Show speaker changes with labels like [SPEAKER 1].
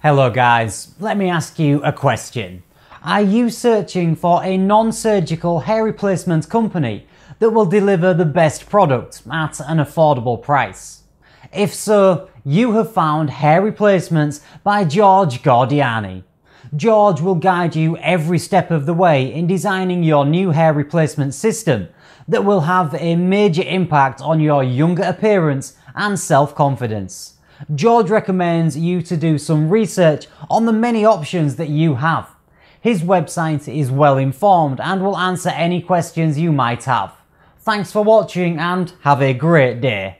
[SPEAKER 1] Hello guys, let me ask you a question. Are you searching for a non-surgical hair replacement company that will deliver the best product at an affordable price? If so, you have found Hair Replacements by George Gordiany. George will guide you every step of the way in designing your new hair replacement system that will have a major impact on your younger appearance and self-confidence. George recommends you to do some research on the many options that you have. His website is well informed and will answer any questions you might have. Thanks for watching and have a great day.